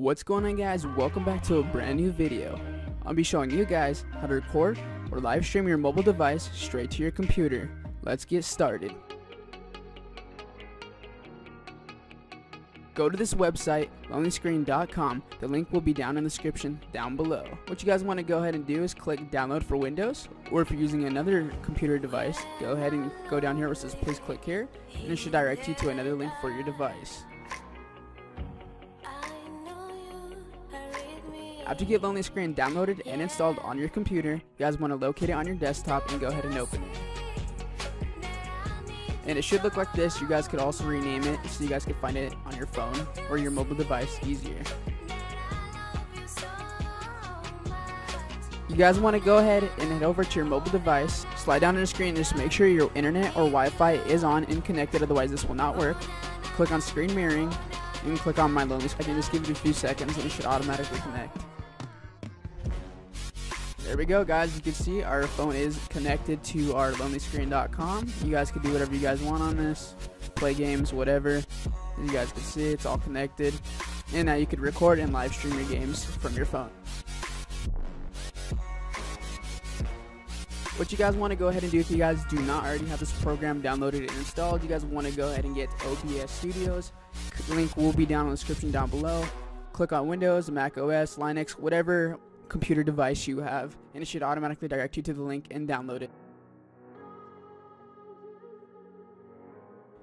What's going on guys, welcome back to a brand new video. I'll be showing you guys how to record or live stream your mobile device straight to your computer. Let's get started. Go to this website, lonelyscreen.com. The link will be down in the description down below. What you guys want to go ahead and do is click download for Windows, or if you're using another computer device, go ahead and go down here where it says please click here, and it should direct you to another link for your device. After you get Lonely Screen downloaded and installed on your computer, you guys want to locate it on your desktop and go ahead and open it. And it should look like this. You guys could also rename it so you guys can find it on your phone or your mobile device easier. You guys want to go ahead and head over to your mobile device, slide down on the screen, and just make sure your internet or Wi-Fi is on and connected, otherwise this will not work. Click on screen mirroring, and click on my lonely screen. Just give it a few seconds and it should automatically connect. There we go, guys. You can see our phone is connected to our lonelyscreen.com. You guys can do whatever you guys want on this, play games, whatever. As you guys can see, it's all connected. And now you can record and live stream your games from your phone. What you guys want to go ahead and do if you guys do not already have this program downloaded and installed, you guys want to go ahead and get OBS Studios. Link will be down in the description down below. Click on Windows, Mac OS, Linux, whatever computer device you have, and it should automatically direct you to the link and download it.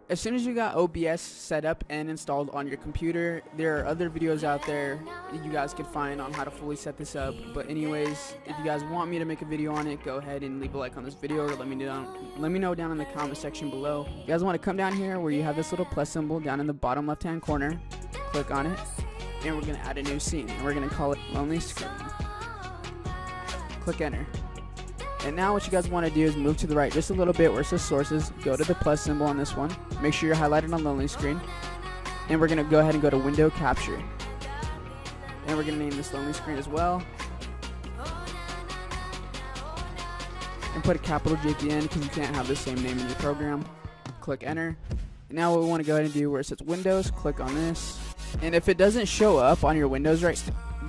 As soon as you got OBS set up and installed on your computer, there are other videos out there that you guys can find on how to fully set this up. But anyways, if you guys want me to make a video on it, go ahead and leave a like on this video or let me know let me know down in the comment section below. You guys want to come down here where you have this little plus symbol down in the bottom left hand corner. Click on it. And we're going to add a new scene. And we're going to call it Lonely Screen click enter. And now what you guys want to do is move to the right just a little bit where it says sources, go to the plus symbol on this one, make sure you're highlighted on the lonely screen, and we're going to go ahead and go to window capture. And we're going to name this lonely screen as well. And put a capital J at the end because you can't have the same name in your program. Click enter. And now what we want to go ahead and do where it says Windows, click on this. And if it doesn't show up on your Windows right,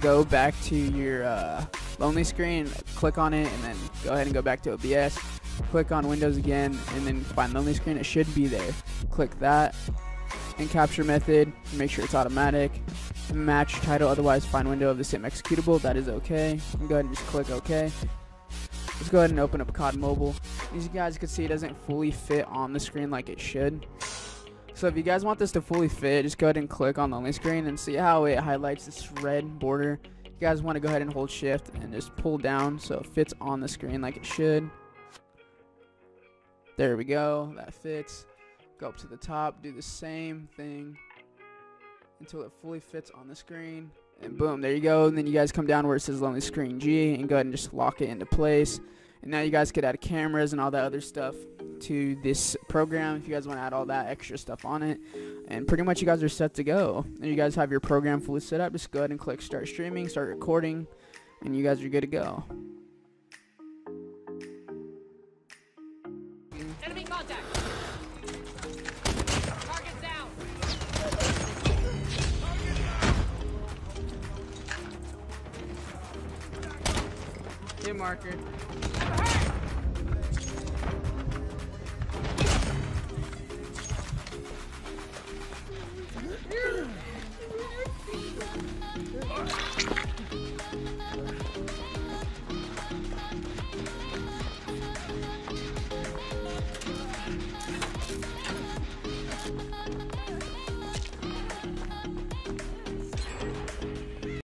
go back to your uh, lonely screen, click on it, and then go ahead and go back to OBS. Click on Windows again, and then find lonely screen. It should be there. Click that, and capture method. Make sure it's automatic. Match title, otherwise find window of the same executable. That is okay. go ahead and just click OK. Let's go ahead and open up COD Mobile. As you guys can see, it doesn't fully fit on the screen like it should. So if you guys want this to fully fit, just go ahead and click on the lonely screen and see how it highlights this red border you guys want to go ahead and hold shift and just pull down so it fits on the screen like it should. There we go. That fits. Go up to the top. Do the same thing until it fully fits on the screen. And boom, there you go. And then you guys come down where it says Lonely Screen G and go ahead and just lock it into place. And now you guys could add cameras and all that other stuff to this program if you guys want to add all that extra stuff on it. And pretty much you guys are set to go. And you guys have your program fully set up. Just go ahead and click start streaming, start recording, and you guys are good to go. Marker.